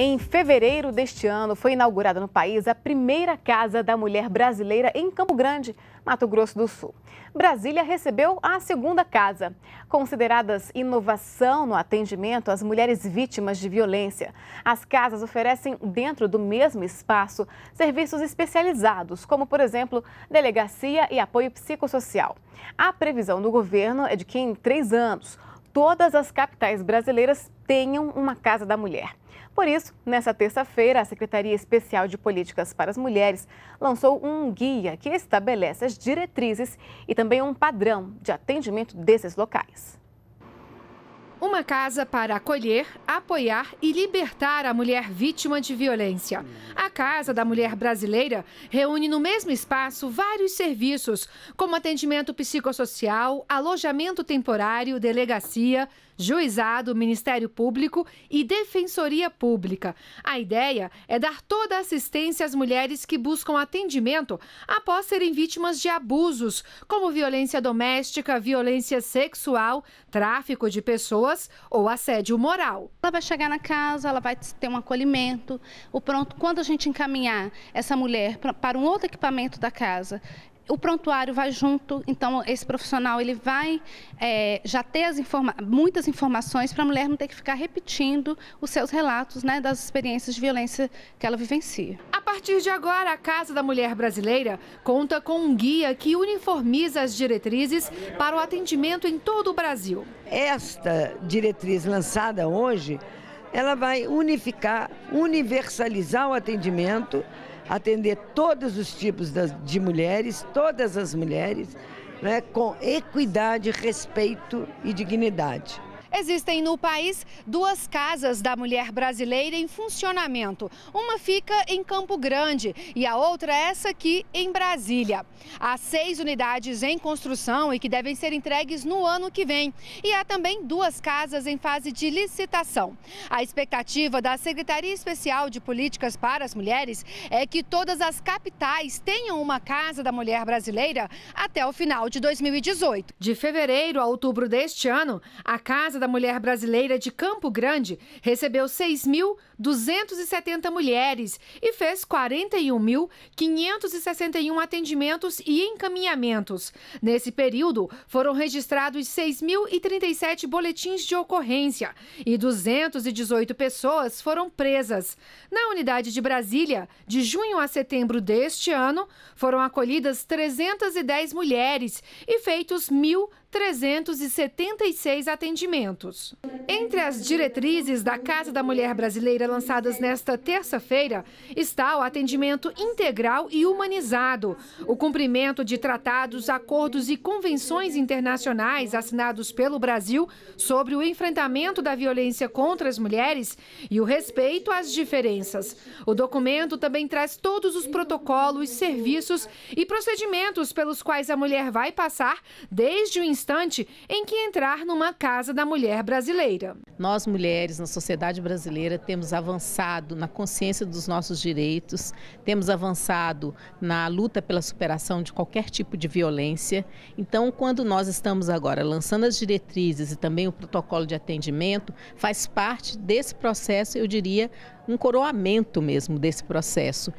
Em fevereiro deste ano, foi inaugurada no país a primeira Casa da Mulher Brasileira em Campo Grande, Mato Grosso do Sul. Brasília recebeu a segunda casa. Consideradas inovação no atendimento às mulheres vítimas de violência, as casas oferecem, dentro do mesmo espaço, serviços especializados, como, por exemplo, delegacia e apoio psicossocial. A previsão do governo é de que em três anos, todas as capitais brasileiras tenham uma Casa da Mulher. Por isso, nessa terça-feira, a Secretaria Especial de Políticas para as Mulheres lançou um guia que estabelece as diretrizes e também um padrão de atendimento desses locais. Uma casa para acolher, apoiar e libertar a mulher vítima de violência. A Casa da Mulher Brasileira reúne no mesmo espaço vários serviços, como atendimento psicossocial, alojamento temporário, delegacia, juizado, Ministério Público e Defensoria Pública. A ideia é dar toda a assistência às mulheres que buscam atendimento após serem vítimas de abusos, como violência doméstica, violência sexual, tráfico de pessoas ou assédio moral. Ela vai chegar na casa, ela vai ter um acolhimento. O pronto, quando a gente encaminhar essa mulher para um outro equipamento da casa, o prontuário vai junto, então esse profissional ele vai é, já ter as informa muitas informações para a mulher não ter que ficar repetindo os seus relatos né, das experiências de violência que ela vivencia. A partir de agora, a Casa da Mulher Brasileira conta com um guia que uniformiza as diretrizes para o atendimento em todo o Brasil. Esta diretriz lançada hoje, ela vai unificar, universalizar o atendimento atender todos os tipos de mulheres, todas as mulheres, né, com equidade, respeito e dignidade. Existem no país duas casas da mulher brasileira em funcionamento. Uma fica em Campo Grande e a outra é essa aqui em Brasília. Há seis unidades em construção e que devem ser entregues no ano que vem. E há também duas casas em fase de licitação. A expectativa da Secretaria Especial de Políticas para as Mulheres é que todas as capitais tenham uma casa da mulher brasileira até o final de 2018. De fevereiro a outubro deste ano, a Casa da Mulher Brasileira de Campo Grande recebeu 6.270 mulheres e fez 41.561 atendimentos e encaminhamentos. Nesse período, foram registrados 6.037 boletins de ocorrência e 218 pessoas foram presas. Na unidade de Brasília, de junho a setembro deste ano, foram acolhidas 310 mulheres e feitos 1.000 376 atendimentos. Entre as diretrizes da Casa da Mulher Brasileira lançadas nesta terça-feira está o atendimento integral e humanizado, o cumprimento de tratados, acordos e convenções internacionais assinados pelo Brasil sobre o enfrentamento da violência contra as mulheres e o respeito às diferenças. O documento também traz todos os protocolos, serviços e procedimentos pelos quais a mulher vai passar desde o instante em que entrar numa casa da mulher brasileira. Nós, mulheres, na sociedade brasileira, temos avançado na consciência dos nossos direitos, temos avançado na luta pela superação de qualquer tipo de violência. Então, quando nós estamos agora lançando as diretrizes e também o protocolo de atendimento, faz parte desse processo, eu diria, um coroamento mesmo desse processo.